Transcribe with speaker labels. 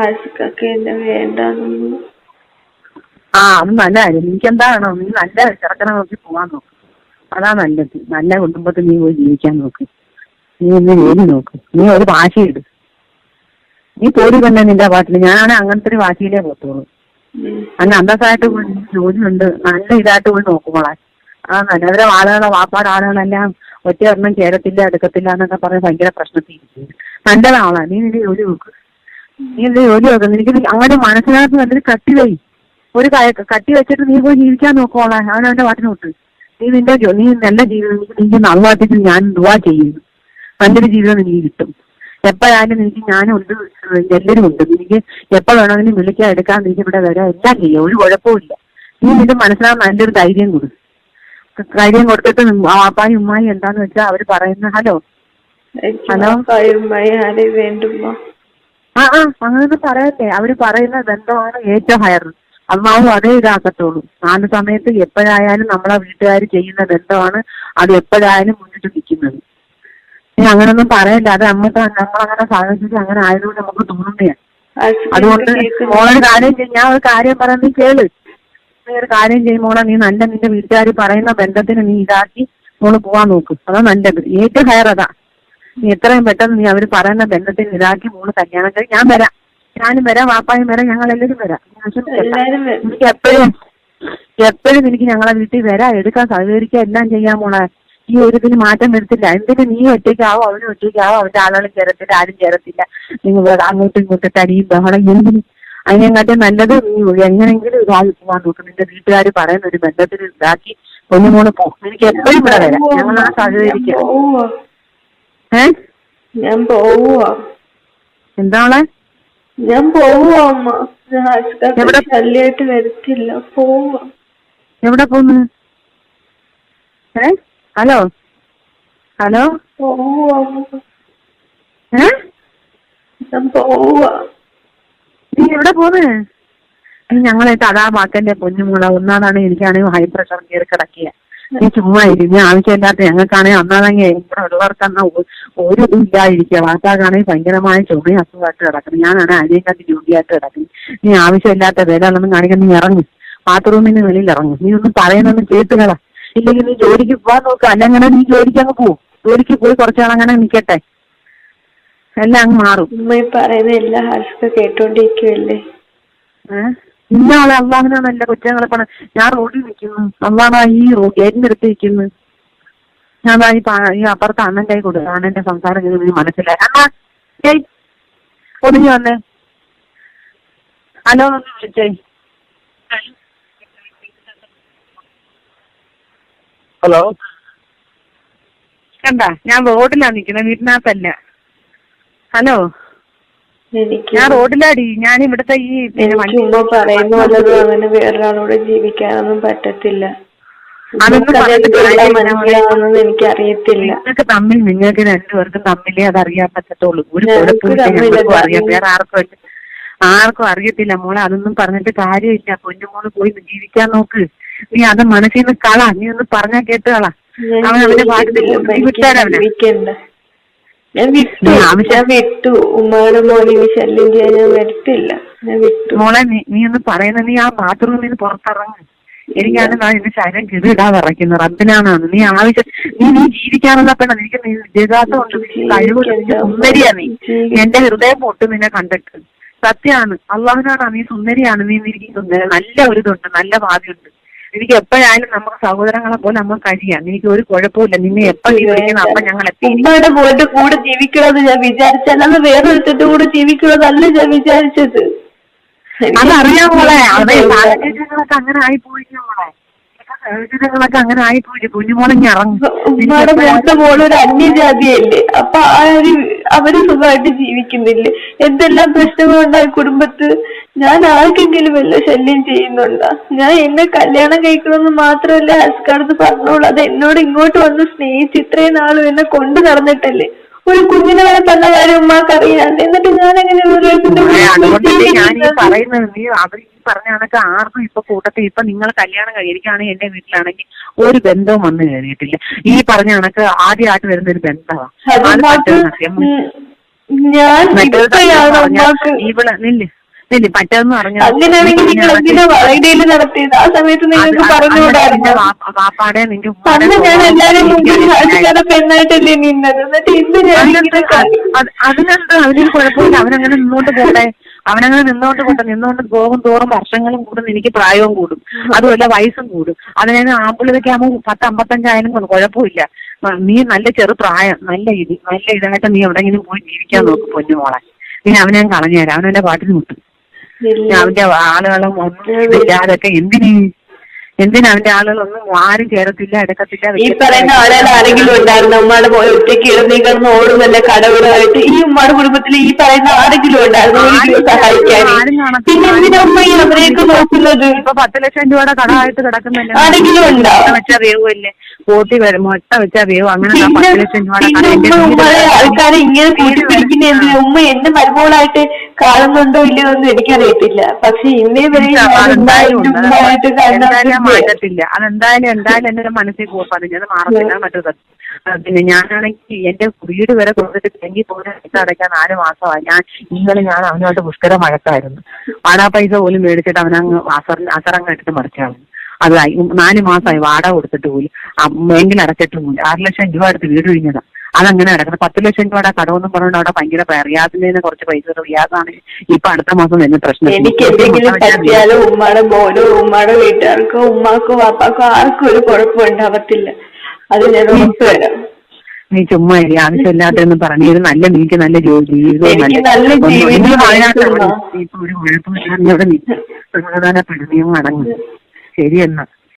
Speaker 1: ആശിക്കൊക്കെ എന്നെ വേണ്ടെന്നു?
Speaker 2: ആ അത് നല്ലതായിരുന്നു എന്താണോ? നീ നല്ല ചെറുക്കനെ നോക്കി പോവാൻ നോക്ക്. അതാ നല്ലത്. നല്ല കുടുംബത്തിൽ നീ പോയി ജീവിക്കാൻ നോക്ക്. നീ ഒന്ന് ജോലി നോക്ക്. നീ ഒരു വാശിയിട് നീ പോലും തന്നെ നിന്റെ പാട്ടിൽ ഞാനാണെ അങ്ങനത്തെ ഒരു വാശിയിലേ പോത്തോളൂ അങ്ങനെ അന്തസ്സായിട്ട് പോയി ജോലിയുണ്ട്. നല്ല ഇതായിട്ട് പോയി നോക്കുമ്പോളാ ആ നല്ല അവരെ ആളുകളെ വാപ്പാട് ആളുകളെല്ലാം ഒറ്റ ഒരെണ്ണം ചേരത്തില്ല എടുക്കത്തില്ല എന്നൊക്കെ പറഞ്ഞ് ഭയങ്കര പ്രശ്നത്തിൽ നല്ലതാളാ നീ നിന്റെ ജോലി നോക്ക്. നീ എന്റെ ജോലി നോക്ക് നിനക്ക് അവന്റെ അങ്ങനെ മനസ്സിനകത്ത് നല്ലൊരു കട്ടി വൈ. ഒരു കട്ടി വെച്ചിട്ട് നീ പോയി ജീവിക്കാൻ നോക്കോളെ അവൻ അവന്റെ വാട്ടിന് വിട്ട്. നീ നിന്റെ നീ നല്ല ജീവിതം നിനക്ക് നന്നാക്കിട്ട് ഞാൻ ദുവാ ചെയ്യുന്നു. നല്ലൊരു ജീവിതം നീ കിട്ടും. എപ്പോഴായാലും എനിക്ക് ഞാനുണ്ട് എല്ലാവരും ഉണ്ട്. എനിക്ക് എപ്പോ വേണമെങ്കിലും വിളിക്കാൻ എടുക്കാൻ നിനക്ക് ഇവിടെ വരാം എല്ലാം ചെയ്യാം. ഒരു കുഴപ്പമില്ല നീ നിന്റെ മനസ്സിലാകാൻ നല്ലൊരു ധൈര്യം കൊടു. ധൈര്യം കൊടുത്തിട്ട് അപ്പായി ഉമ്മായി എന്താന്ന് വെച്ചാൽ അവർ പറയുന്ന ഹലോ. ഹലോ?
Speaker 1: വേണ്ടുമ്പോ
Speaker 2: ആ ആ അങ്ങനെ പറയട്ടെ അവർ പറയുന്ന ബന്ധമാണ് ഏറ്റവും ഹയർ. അമ്മാവും അതേ ഇതാക്കത്തുള്ളൂ നാല് സമയത്ത് എപ്പോഴായാലും നമ്മളെ വീട്ടുകാർ ചെയ്യുന്ന ബന്ധമാണ് അത് എപ്പോഴായാലും മുന്നിട്ട് നിൽക്കുന്നത്. ഞാൻ അങ്ങനൊന്നും പറയല്ല അത് നമുക്ക് നമ്മളങ്ങനെ സാഹചര്യം അങ്ങനെ ആയതുകൊണ്ട് നമുക്ക് തോന്നുന്നതാണ് അതുകൊണ്ട് മോളൊരു കാര്യം ചെയ്യും ഞാൻ ഒരു കാര്യം പറയാൻ നീ കേൾ. നീ ഒരു കാര്യം ചെയ്യും മോളെ. നീ നല്ല നിന്റെ വീട്ടുകാർ പറയുന്ന ബന്ധത്തിന് നീ ഇതാക്കി മോൾ പോവാൻ നോക്കും. അതാ നല്ലത്. ഏറ്റവും ഹയർ അതാ. നീ എത്രയും പെട്ടെന്ന് നീ അവർ പറയുന്ന ബന്ധത്തിന് ഇതാക്കി മോൾ കല്യാണം കഴിഞ്ഞ് ഞാൻ വരാം. ഞാനും വരാം വാപ്പായും വരാം ഞങ്ങൾ എല്ലാവരും വരാം. എനിക്ക് എപ്പോഴും എപ്പോഴും എനിക്ക് ഞങ്ങളെ വീട്ടിൽ വരാം എടുക്കാൻ സഹകരിക്കുക എല്ലാം ചെയ്യാൻ മോളെ. ഈ ഒരു ഇതിന് മാറ്റം വരുത്തില്ല. എന്തിനും നീ ഒറ്റയ്ക്കാവോ അവനും ഒറ്റയ്ക്കാവോ അവന്റെ ആളുകളും ചേരത്തില്ല ആരും ചേരത്തില്ല നിങ്ങൾ അങ്ങോട്ടും ഇങ്ങോട്ടും തടിയും ബഹളം എന്തിന്? അതിനെങ്ങാട്ടും നല്ലത് നീ എങ്ങനെങ്കിലും ഇതായി പോവാൻ നോക്കും. നിന്റെ വീട്ടുകാർ പറയുന്ന ഒരു ബന്ധത്തിൽ ഇതാക്കി പൊന്നുമോൾ പോ. എനിക്ക് എപ്പോഴും ഇവിടെ വരാം. ഞങ്ങൾ ആ സഹകരിക്കാം
Speaker 1: ഞാൻ പോവാ
Speaker 2: എന്താളെ
Speaker 1: ഞാൻ പോവാ അമ്മ. ഞാൻ
Speaker 2: എവിടെ?
Speaker 1: ശല്യമായിട്ട് വരത്തില്ല. പോവാ
Speaker 2: എവിടെ പോന്ന് ഏ? ഹലോ? ഹലോ?
Speaker 1: പോവാ അമ്മ.
Speaker 2: ഏ?
Speaker 1: ഞാൻ പോവാ
Speaker 2: നീ എവിടെ പോന്ന് അതാ വാക്കന്റെ പൊന്നുമുള. ഒന്നാതാണ് എനിക്കാണെങ്കിൽ ഹൈ പ്രഷർ കയറി കിടക്കുക നീ ചുമ്മാ ഇരുന്ന് ആവശ്യമില്ലാത്ത ഞങ്ങൾക്കാണെങ്കിൽ അന്നാണെങ്കിൽ ഇവിടെ ഉള്ളവർക്കന്ന ഒരു ഇതും ഇല്ലാതിരിക്കുക. വാർത്താക്കാണെങ്കിൽ ഭയങ്കരമായ ചുമ അസുഖമായിട്ട് കിടക്കണം ഞാനാണ് കണ്ടി ജോലിയായിട്ട് കിടക്കുന്നത്. നീ ആവശ്യമില്ലാത്ത വിലകളൊന്നും കാണിക്കാൻ നീ ഇറങ്ങി. ബാത്റൂമിന് വെളിയിൽ ഇറങ്ങും. നീ ഒന്നും പറയുന്നൊന്നും കേട്ടുകളാ ഇല്ലെങ്കിൽ നീ ജോലിക്ക് പോവാൻ നോക്കുക അല്ലെങ്കിൽ നീ ജോലിക്ക് അങ്ങ് പോവും ജോലിക്ക് പോയി കുറച്ചാളങ്ങനെ നിൽക്കട്ടെ എല്ലാം അങ്ങ് മാറും.
Speaker 1: പറയുന്ന എല്ലാ ആശിക്ക കേട്ടോണ്ടിരിക്കുവല്ലേ?
Speaker 2: ഏഹ്? ഇന്നാളെ അള്ളാഹിനാണ് എന്റെ കുറ്റങ്ങളെ പണ ഞാൻ റോഡിൽ നിൽക്കുന്നു. അള്ളാഹാ ഈ ഗേറ്റിന്റെ അടുത്ത് നിൽക്കുന്നു. ഞാൻ ഈ ഈ അപ്പുറത്ത് അണ്ണൻ കൈ കൊടുക്കുക അണ്ണന്റെ സംസാരം എനിക്ക് മനസ്സിലായി. അണ്ണാ ഏയ് ഒതുങ്ങി വന്നേ. ഹലോ ഒന്ന് വിളിച്ചേ.
Speaker 3: ഹലോ.
Speaker 2: കണ്ട ഞാൻ റോഡിലാണ് നിൽക്കുന്നത് വീട്ടിനകത്തല്ല. ഹലോ. ഞാൻ റോഡിലാടി. ഞാൻ ഇവിടുത്തെ ഈ
Speaker 1: ഉമ്മ പറയുന്ന പോലൊന്നും അങ്ങനെ വേറൊരാളോട് ജീവിക്കാനൊന്നും പറ്റത്തില്ല. എനിക്ക്
Speaker 2: നിങ്ങൾക്ക് തമ്മിൽ നിങ്ങൾക്ക് രണ്ടുപേർക്കും തമ്മിലേ അത് അറിയാൻ പറ്റത്തുള്ളൂ. ഒരു കുഴപ്പമില്ല. അറിയാം. വേറെ ആർക്കും. ആർക്കും അറിയത്തില്ല. മോളെ അതൊന്നും പറഞ്ഞിട്ട് കാര്യമില്ല. പൊന്നുമോൾ പോയി ജീവിക്കാൻ നോക്ക്. നീ അത് മനസ്സിൽ നിന്ന് കള. നീ ഒന്ന് പറഞ്ഞാ കേട്ടുകളാ അവൻ അവന്റെ പാട്ടിൽ വിട്ടാരവനെ
Speaker 1: ഞാൻ വിട്ടു. ഞാൻ വിട്ടു. ഉമ്മയുടെ മോനെ ശല്യം ചെയ്യാൻ ഞാൻ വരത്തില്ല. ഞാൻ വിട്ടു.
Speaker 2: മോളെ നീ നീ ഒന്ന് പറയുന്ന നീ ആ ബാത്റൂമിൽ നിന്ന് പുറത്തിറങ്ങ. എനിക്കാണ് ഞാൻ എന്റെ ശരീരം കിടാ പറയുന്നത് റബ്ബിനാണെന്ന്. നീ ആവശ്യം നീ നീ ജീവിക്കാനുള്ള പെണ്ണ. നിനക്ക് നീ വിദ്യാഭ്യാസം ഉണ്ട്. നീ കഴിവുണ്ട് നീ സുന്ദരിയാ നീ. എന്റെ ഹൃദയം പൊട്ട് നിന്നെ കണ്ടിട്ട്. സത്യമാണ് അള്ളാഹുനാണ് നീ സുന്ദരിയാണ്. നീ എനിക്ക് സുന്ദരി നല്ല ഒരു ഇതുണ്ട്. നല്ല ഭാവിയുണ്ട് എനിക്ക് എപ്പോഴായാലും നമ്മുടെ സഹോദരങ്ങളെ പോലെ നമ്മൾ കഴിയാം. എനിക്ക് ഒരു കുഴപ്പമില്ല നിന്നെ എപ്പോ നീ വിളിക്കണം അപ്പൊ ഞങ്ങൾ എത്തി.
Speaker 1: പോയിട്ട് കൂടെ ജീവിക്കണമെന്ന് ഞാൻ വിചാരിച്ചല്ലാതെ വേറൊരുത്തിന്റെ കൂടെ ജീവിക്കണമെന്നല്ല ഞാൻ വിചാരിച്ചത്.
Speaker 2: അതറിയാം മോളെ. അതെ സാഹചര്യങ്ങളൊക്കെ അങ്ങനെ ആയി പോയി മോളെ. സാഹചര്യങ്ങളൊക്കെ അങ്ങനെ ആയി പോയി കുഞ്ഞുമോളെ ഇനി ഇറങ്ങും.
Speaker 1: ഉമ്മയുടെ മൂത്ത മോളൊരു അന്യജാതിയല്ലേ? അപ്പൊ ആര് അവർ സുഖമായിട്ട് ജീവിക്കുന്നില്ലേ? എന്തെല്ലാം പ്രശ്നങ്ങളുണ്ടായി കുടുംബത്ത്? ഞാൻ ആർക്കെങ്കിലും വല്ല ശല്യം ചെയ്യുന്നുണ്ടോ ഞാൻ എന്നെ കല്യാണം കഴിക്കണമെന്ന് മാത്രമല്ല ഹസ്കാർത്ത് പറഞ്ഞോളൂ. അത് എന്നോട് ഇങ്ങോട്ട് വന്ന് സ്നേഹിച്ച് ഇത്രയും നാളും എന്നെ കൊണ്ടു നടന്നിട്ടല്ലേ? ഒരു കുഞ്ഞിനെ തന്ന കാര്യം ഉമ്മാക്ക് അറിയാണ്ട് എന്നിട്ട് ഞാൻ അങ്ങനെ
Speaker 2: അതുകൊണ്ടല്ലേ ഞാൻ ഈ പറയുന്നത് നീ അവർ ഈ പറഞ്ഞ കണക്ക് ആർക്കും ഇപ്പൊ കൂട്ടത്തിൽ ഇപ്പൊ നിങ്ങൾ കല്യാണം കഴിക്കുകയാണെങ്കിൽ എന്റെ വീട്ടിലാണെങ്കിൽ ഒരു ബന്ധവും വന്നു കയറിയിട്ടില്ല ഈ പറഞ്ഞ കണക്ക് ആദ്യമായിട്ട് വരുന്ന ഒരു ബന്ധമാണ്
Speaker 1: ഞാൻ
Speaker 2: പറഞ്ഞാ ഇവൾ നില്ല്. നില്ല് പറ്റെന്ന് പറഞ്ഞ
Speaker 1: അങ്ങനെയാണെങ്കിൽ നിങ്ങൾ എന്തിനാ വളയിടയിൽ നടത്തിയത്? ആ സമയത്ത് നിങ്ങൾക്ക് പറഞ്ഞുകൂടായിരുന്നു
Speaker 2: വാപ്പാടെ നിന്റെ
Speaker 1: അന്ന് ഞാൻ എല്ലാരും മുമ്പിൽ കാഴ്ചക്കാരെ പെണ്ണായിട്ടല്ലേ നിന്നത്? എന്നിട്ട് ഇന്ന് ഞാൻ ഇങ്ങനെ കാര്യം-
Speaker 2: അതിനൊരു കുഴപ്പമില്ല. അവനങ്ങനെ നിന്നോണ്ട് പോട്ടെ. അവനങ്ങനെ നിന്നോണ്ട് പോട്ടെ. നിന്നോണ്ട് പോകും തോറും വർഷങ്ങളും കൂടും. എനിക്ക് പ്രായവും കൂടും. അതുമല്ല വയസ്സും കൂടും. അതിനാണ് ആമ്പിളിതൊക്കെ ആകുമ്പോൾ പത്ത് അമ്പത്തഞ്ചായാലും കൊണ്ട് കുഴപ്പമില്ല. നീ നല്ല ചെറു പ്രായം നല്ല ഇത് നല്ല ഇതായിട്ട് നീ എവിടെങ്കിലും പോയി ജീവിക്കാൻ നോക്കും പൊന്നുമോളെ. പിന്നെ അവനെ ഞാൻ കളഞ്ഞു തരാം അവനെന്റെ പാട്ടിന്
Speaker 1: ഇല്ല.
Speaker 2: അവന്റെ ആളുകളും ഒന്നും ഇല്ലാതൊക്കെ എന്തിന്? എന്തിനാ അവന്റെ ആളുകളൊന്നും ആരും ചേരത്തില്ല എടുക്കത്തില്ല
Speaker 1: ഈ പറയുന്ന ആളുകൾ ആരെങ്കിലും ഉണ്ടായിരുന്നു? ഉമ്മാടെ പോയി ഒറ്റയ്ക്ക് ഇറങ്ങി കിടന്ന് ഓടുന്നല്ല കടവിടായിട്ട് ഈ ഉമ്മയുടെ കുടുംബത്തിൽ ഈ പറയുന്ന ആരെങ്കിലും ഉണ്ടായിരുന്നു? സഹായിക്കാൻ. പിന്നെ എന്തിനാ ഉമ്മ ഈ അവരെയൊക്കെ നോക്കുന്നത്?
Speaker 2: ഇപ്പൊ പത്ത് ലക്ഷം രൂപയുടെ കടമായിട്ട് കിടക്കുന്നല്ലേ
Speaker 1: ആരെങ്കിലും ഉണ്ടോ?
Speaker 2: വെച്ചാൽ വെച്ച വേവുമല്ലേ മൊട്ട വരും മുട്ട വെച്ച വേവ്. അങ്ങനെ പത്ത് ലക്ഷം രൂപയുടെ എന്റെ
Speaker 1: ഉമ്മയുടെ ആൾക്കാരെ ഇങ്ങനെ കൂട്ടിപ്പിടിക്കുന്ന എന്തിനാ? ഉമ്മ എന്നെ മരുമോളായിട്ട് കാണുന്നുണ്ടോ ഇല്ലയോ എന്ന് എനിക്കറിയത്തില്ല. പക്ഷെ ഇന്നേ വരെ
Speaker 2: മാറ്റത്തില്ല. അതെന്തായാലും എന്തായാലും എന്റെ മനസ്സിൽ പതിഞ്ഞത് മാറത്തില്ല മറ്റൊരു. പിന്നെ ഞാനാണെങ്കിൽ എന്റെ വീട് വരെ കൊടുത്തിട്ട് തെങ്ങി പോകുന്ന പൈസ അടയ്ക്കാൻ നാല് മാസമായി. ഞാൻ ഇന്നലെ ഞാൻ അവനുമായിട്ട് പുഷ്കര മഴക്കായിരുന്നു വാടാ പൈസ പോലും മേടിച്ചിട്ട് അവനങ്ങ് അസർ അസറങ്ങ് എടുത്ത് മറിച്ചാണ്. അത് ആയി. നാല് മാസമായി വാടക കൊടുത്തിട്ട് പോലും. എങ്കിൽ അടച്ചിട്ട് പോലും ആറ് ലക്ഷം രൂപ എടുത്ത് വീട് കഴിഞ്ഞതാ അതങ്ങനെ കിടക്കുന്നത് പത്ത് ലക്ഷം രൂപയുടെ കടമെന്നും പറഞ്ഞുകൊണ്ട് അവിടെ ഭയങ്കര റിയാദിന്റെ കുറച്ച് പൈസ റിയാസാണ് ഇപ്പൊ അടുത്ത മാസം തന്നെ പ്രശ്നം.
Speaker 1: എനിക്ക് എന്തെങ്കിലും പറ്റിയാലും ഉമ്മയുടെ മോനോ ഉമ്മയുടെ വീട്ടുകാർക്കോ ഉമ്മാക്കോ വാപ്പാക്കോ ആർക്കും ഒരു കുഴപ്പം ഉണ്ടാവത്തില്ല അത് ഞാൻ ഉറപ്പ് തരാം.
Speaker 2: നീ ചുമ്മാ ഇല്ല ആവശ്യമില്ലാത്തെന്ന് പറഞ്ഞു. ഇത് നല്ല നീക്ക് നല്ല ജോലി ജീവിതവും ഒരു കുഴപ്പമില്ലാതെ ഇവിടെ നിൽക്കും സമാധാനപ്പെടും നീ മടങ്ങും ശരി എന്നാ